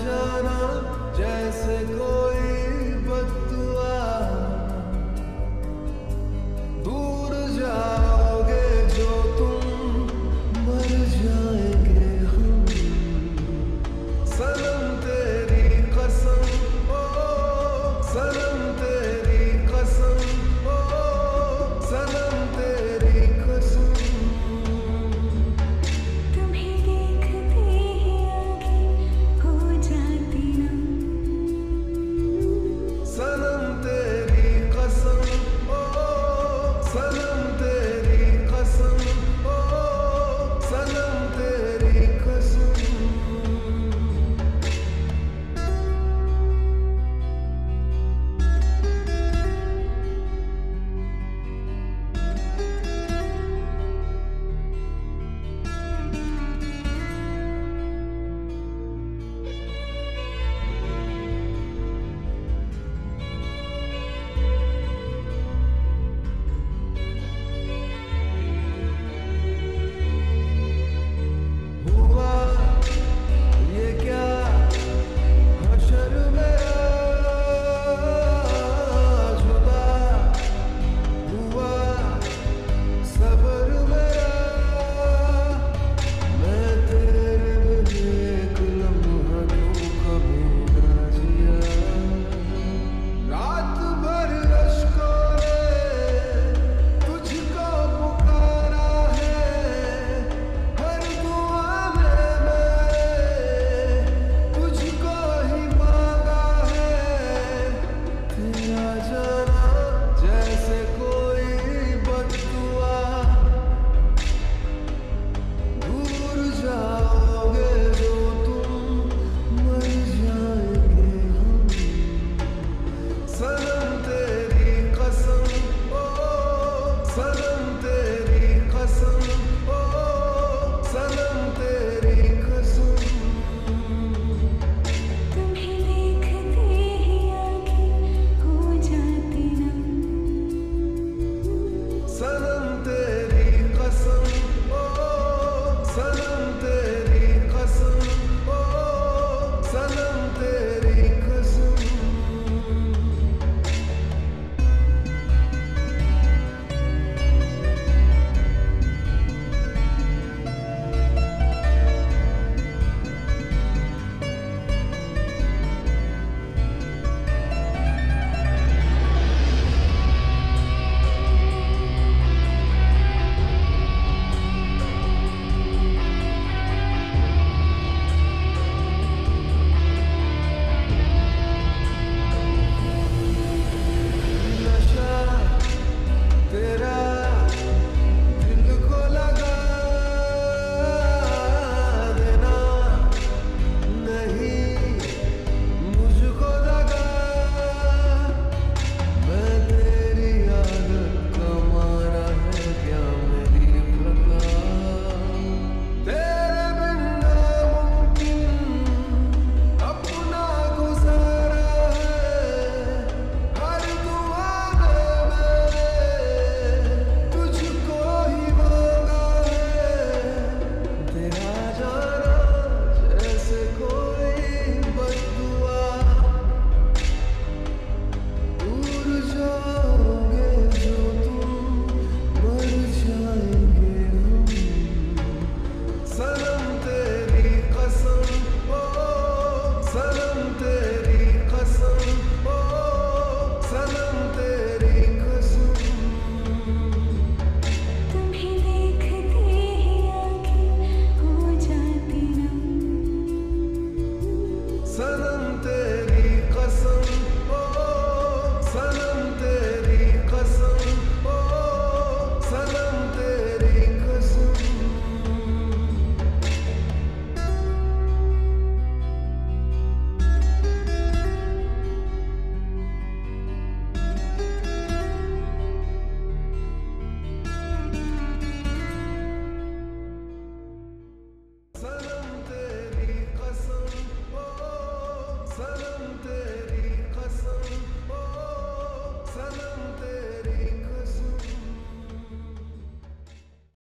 जाना जैसे कोई